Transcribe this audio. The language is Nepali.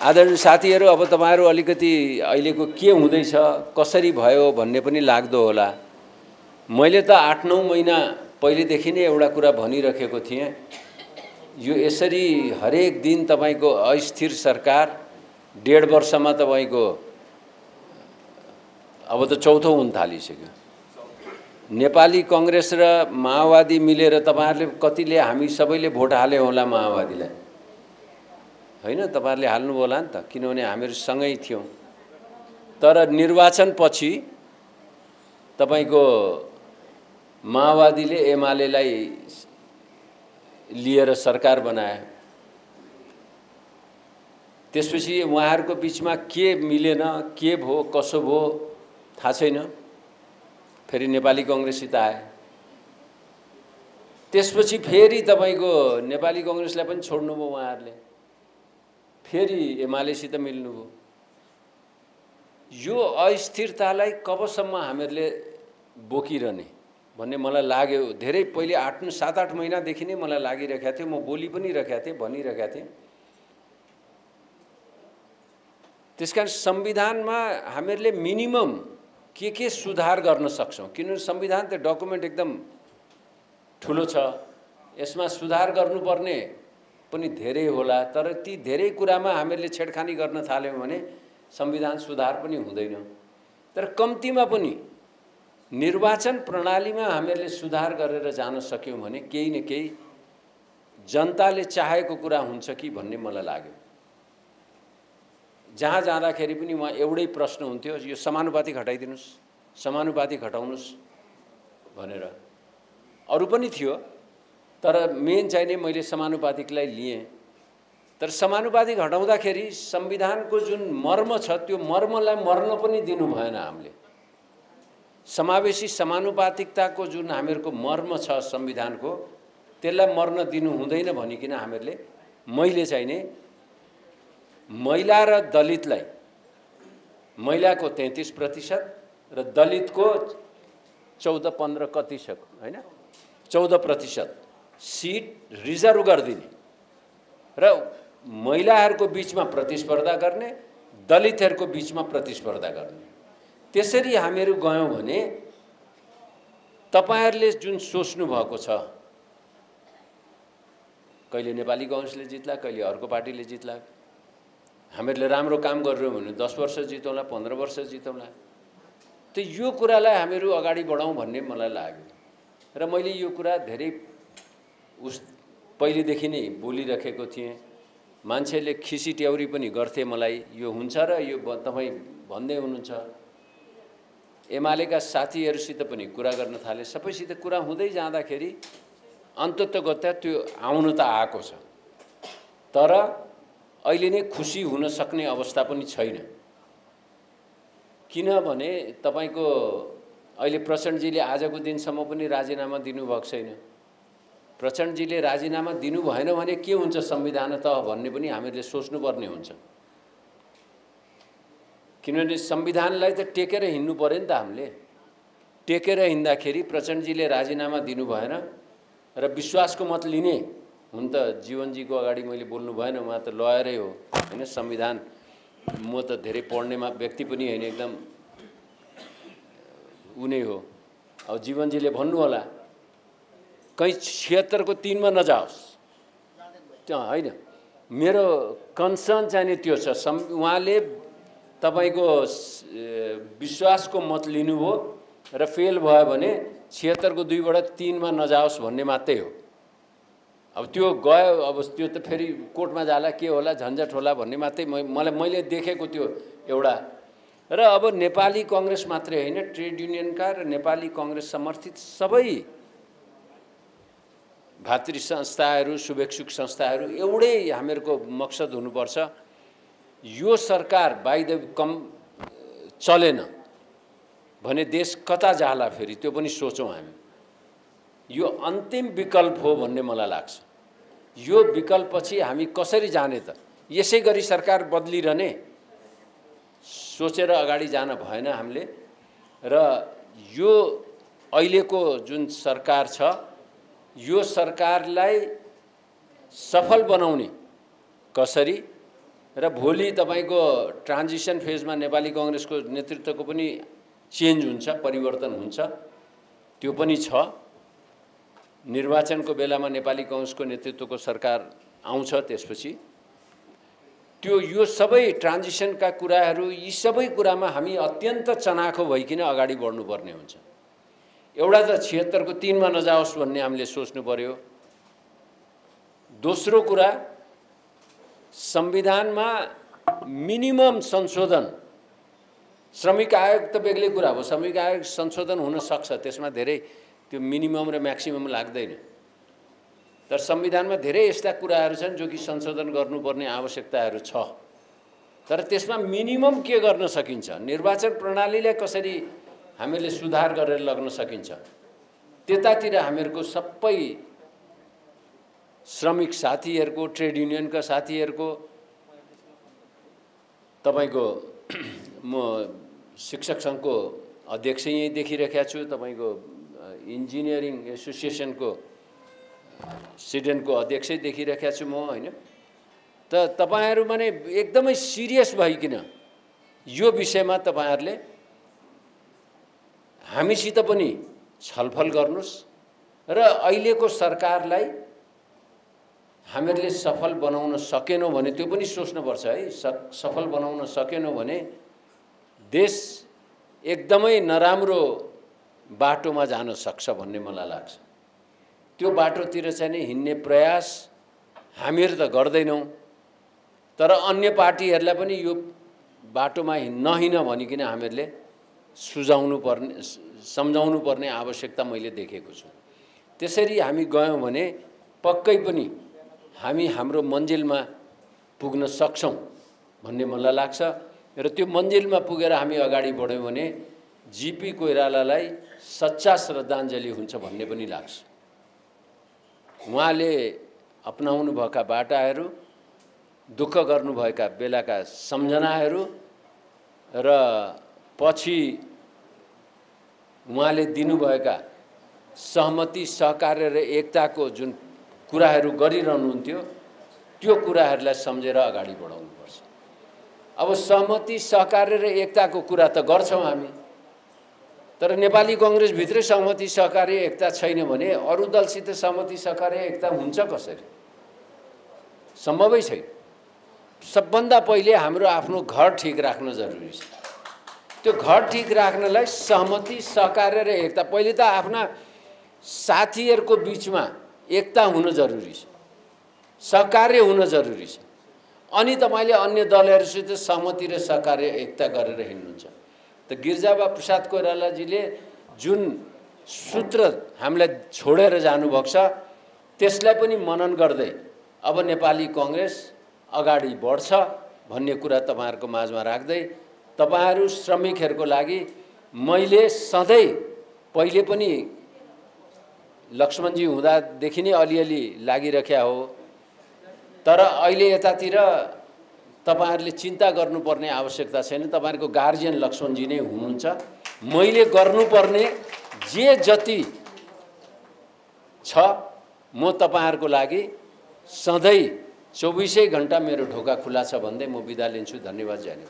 आदरणीय साथीहरू अब तपाईँहरू अलिकति अहिलेको के हुँदैछ कसरी भयो भन्ने पनि लाग्दो होला। मैले त आठ नौ महिना पहिलेदेखि नै एउटा कुरा भनिराखेको थिएँ। यो यसरी हरेक दिन तपाईँको अस्थिर सरकार डेढ वर्षमा तपाईँको अब त चौथो हुन थालिसक्यो। नेपाली कङ्ग्रेस र माओवादी मिलेर तपाईँहरूले कतिले हामी सबैले भोट हाल्यो होला माओवादीलाई। होइन तपाईँहरूले हाल्नुभयो होला नि त किनभने हामीहरू सँगै थियौँ। तर निर्वाचनपछि तपाईँको माओवादीले एमालेलाई लिएर सरकार बनायो त्यसपछि उहाँहरूको बिचमा के मिलेन के भयो कसो भयो थाहा छैन। फेरि नेपाली कङ्ग्रेससित आए। त्यसपछि फेरि तपाईँको नेपाली कङ्ग्रेसलाई पनि छोड्नुभयो उहाँहरूले। फेरि एमालेसित मिल्नुभयो। यो अस्थिरतालाई कबसम्म हामीहरूले बोकिरहने भन्ने मलाई लाग्यो। धेरै पहिले आठ सात आठ महिनादेखि नै मलाई लागिरहेको थियो। म बोली पनि राखेको थिएँ भनिरहेको थिएँ। त्यस कारण संविधानमा हामीहरूले मिनिमम के के सुधार गर्न सक्छौँ? किनभने संविधान त डकुमेन्ट एकदम ठुलो छ। यसमा सुधार गर्नुपर्ने पनि धेरै होला तर ती धेरै कुरामा हामीहरूले छेडखानी गर्न थाल्यौँ भने संविधान सुधार पनि हुँदैन। तर कम्तीमा पनि निर्वाचन प्रणालीमा हामीहरूले सुधार गरेर जान सक्यौँ भने केही न केही जनताले चाहेको कुरा हुन्छ कि भन्ने मलाई लाग्यो। जहाँ जाँदाखेरि पनि उहाँ एउटै प्रश्न हुन्थ्यो यो समानुपातिक हटाइदिनुहोस् समानुपातिक हटाउनुहोस् भनेर। अरू पनि थियो। तर मेन चाहिँ नै मैले समानुपातिकलाई लिएँ। तर समानुपातिक हटाउँदाखेरि संविधानको जुन मर्म छ त्यो मर्मलाई मर्न पनि दिनु भएन हामीले। समावेशी समानुपातिकताको जुन हामीहरूको मर्म छ संविधानको त्यसलाई मर्न दिनु हुँदैन भनिकन हामीहरूले मैले चाहिँ नि महिला र दलितलाई महिलाको तेत्तिस प्रतिशत र दलितको चौध पन्ध्र कति छ होइन? चौध प्रतिशत सिट रिजर्भ गरिदिने र महिलाहरूको बिचमा प्रतिस्पर्धा गर्ने दलितहरूको बिचमा प्रतिस्पर्धा गर्ने। त्यसरी हामीहरू गयौँ भने तपाईँहरूले जुन सोच्नु भएको छ कहिले नेपाली कङ्ग्रेसले जित्ला कहिले अर्को पार्टीले जित्ला हामीहरूले राम्रो काम गरिरह्यौँ भने दस वर्ष जितौँला पन्ध्र वर्ष जितौँला। त यो कुरालाई हामीहरू अगाडि बढाउँ भन्ने मलाई लाग्यो। र मैले यो कुरा धेरै उस पहिलेदेखि नै बोलिराखेको थिएँ। मान्छेले खिसी ट्याउरी पनि गर्थे मलाई। यो हुन्छ र यो तपाईँ भन्दै हुनुहुन्छ। एमालेका साथीहरूसित पनि कुरा गर्न थाले। सबैसित कुरा हुँदै जाँदाखेरि अन्ततगत त्यो आउनु त आएको छ। तर अहिले नै खुसी हुन सक्ने अवस्था पनि छैन। किनभने तपाईँको अहिले प्रचण्डजीले आजको दिनसम्म पनि राजीनामा दिनुभएको छैन। प्रचण्डजीले राजीनामा दिनु भएन भने के हुन्छ संविधान त भन्ने पनि हामीहरूले सोच्नुपर्ने हुन्छ। किनभने संविधानलाई त टेकेर हिँड्नु पऱ्यो नि त हामीले। टेकेर हिँड्दाखेरि प्रचण्डजीले राजीनामा दिनु भएन र विश्वासको मत लिने हुन त जीवनजीको अगाडि मैले बोल्नु भएन उहाँ त लयरै हो होइन? संविधान म त धेरै पढ्नेमा व्यक्ति पनि होइन एकदम ऊ नै हो। अब जीवनजीले भन्नु होला कहीँ छिहत्तरको तिनमा नजाओस्। त्यो होइन। मेरो कन्सर्न चाहिँ त्यो छ सम् उहाँले तपाईँको विश्वासको मत लिनुभयो र फेल भयो भने छिहत्तरको दुईबाट तिनमा नजाओस् भन्ने मात्रै हो। अब त्यो गयो अब त्यो त फेरि कोर्टमा जाला के होला झन्झट होला भन्ने मात्रै मलाई मैले देखेको त्यो एउटा। र अब नेपाली कङ्ग्रेस मात्रै होइन ट्रेड युनियनका र नेपाली कङ्ग्रेस समर्थित सबै भातृ संस्थाहरू शुभेच्छुक संस्थाहरू एउटै हामीहरूको मकसद हुनुपर्छ। यो सरकार बाई द कम चलेन भने देश कता जाला फेरि त्यो पनि सोचौँ हामी। यो अन्तिम विकल्प हो भन्ने मलाई लाग्छ। यो विकल्पपछि हामी कसरी जाने त? यसै गरी सरकार बदलिरहने। सोचेर अगाडि जान भएन हामीले। र यो अहिलेको जुन सरकार छ यो सरकारलाई सफल बनाउने कसरी र भोलि तपाईँको ट्रान्जिसन फेजमा नेपाली कङ्ग्रेसको नेतृत्वको पनि चेन्ज हुन्छ परिवर्तन हुन्छ। त्यो पनि छ। निर्वाचनको बेलामा नेपाली कङ्ग्रेसको नेतृत्वको सरकार आउँछ त्यसपछि। त्यो यो सबै ट्रान्जिसनका कुराहरू यी सबै कुरामा हामी अत्यन्त चनाखो भइकन अगाडि बढ्नुपर्ने हुन्छ। एउटा त छिहत्तरको तिनमा नजाओस् भन्ने हामीले सोच्नु पर्यो। दोस्रो कुरा संविधानमा मिनिमम संशोधन श्रमिक आयोग त बेग्लै कुरा हो। श्रमिक आयोग संशोधन हुनसक्छ त्यसमा धेरै त्यो मिनिमम र म्याक्सिमम लाग्दैन। तर संविधानमा धेरै यस्ता कुराहरू छन् जो कि संशोधन गर्नुपर्ने आवश्यकताहरू छ। तर त्यसमा मिनिमम के गर्न सकिन्छ? निर्वाचन प्रणालीलाई कसरी हामीले सुधार गरेर लग्न सकिन्छ। त्यतातिर हामीहरूको सबै श्रमिक साथीहरूको ट्रेड युनियनका साथीहरूको तपाईँको म शिक्षक सङ्घको अध्यक्ष यहीँ देखिरहेका छु तपाईँको इन्जिनियरिङ एसोसिएसनको सिडेनको अध्यक्षै देखिरहेका छु म होइन? त तपाईँहरू माने एकदमै सिरियस भइकन यो विषयमा तपाईँहरूले हामीसित पनि छलफल गर्नुहोस् र अहिलेको सरकारलाई हामीहरूले सफल बनाउन सकेनौँ भने त्यो पनि सोच्नुपर्छ है सफल बनाउन सकेनौँ भने देश एकदमै नराम्रो बाटोमा जान सक्छ भन्ने मलाई लाग्छ। त्यो बाटोतिर चाहिँ नै हिँड्ने प्रयास हामीहरू त गर्दैनौँ तर अन्य पार्टीहरूलाई पनि यो बाटोमा नहिँड भनिकन हामीहरूले सुझाउनु पर्ने सम्झाउनु पर्ने आवश्यकता मैले देखेको छु। त्यसरी हामी गयौँ भने पक्कै पनि हामी हाम्रो मन्जिलमा पुग्न सक्छौँ भन्ने मलाई लाग्छ र त्यो मन्जिलमा पुगेर हामी अगाडि बढ्यौँ भने जिपी कोइरालालाई सच्चा श्रद्धाञ्जली हुन्छ भन्ने पनि लाग्छ। उहाँले अप्नाउनुभएका बाटाहरू दुःख गर्नुभएका बेलाका सम्झनाहरू र पछि उहाँले दिनुभएका सहमति सहकार्य र एकताको जुन कुराहरू गरिरहनुहुन्थ्यो त्यो कुराहरूलाई सम्झेर अगाडि बढाउनुपर्छ। अब सहमति सहकार्य र एकताको कुरा त गर्छौँ हामी। तर नेपाली कङ्ग्रेसभित्रै सहमति सहकार्य एकता छैन भने अरू दलसित सहमति सहकार्य एकता हुन्छ कसरी? सम्भवै छैन। सबभन्दा पहिले हाम्रो आफ्नो घर ठिक राख्न जरुरी छ। त्यो घर ठिक राख्नलाई सहमति सहकार्य र एकता। पहिले त आफ्ना साथीहरूको बिचमा एकता हुन जरुरी छ। सहकार्य हुन जरुरी छ। अनि तपाईँले अन्य दलहरूसित सहमति र सहकार्य एकता गरेर हिँड्नुहुन्छ। त गिर्जाबा प्रसाद कोइरालाजीले जुन सूत्र हामीलाई छोडेर जानुभएको छ त्यसलाई पनि मनन गर्दै अब नेपाली कङ्ग्रेस अगाडि बढ्छ भन्ने कुरा तपाईँहरूको माझमा राख्दै तपाईँहरू श्रमिकहरूको लागि मैले सधैँ पहिले पनि लक्ष्मणजी हुँदादेखि नै अलिअलि लागिरख्या हो। तर अहिले यतातिर तपाईँहरूले चिन्ता गर्नुपर्ने आवश्यकता छैन। तपाईँहरूको गार्जियन लक्ष्मणजी नै हुनुहुन्छ। मैले गर्नुपर्ने जे जति छ म तपाईँहरूको लागि सधैँ चौबिसै घन्टा मेरो ढोका खुला छ भन्दै म बिदा लिन्छु। धन्यवाद जाने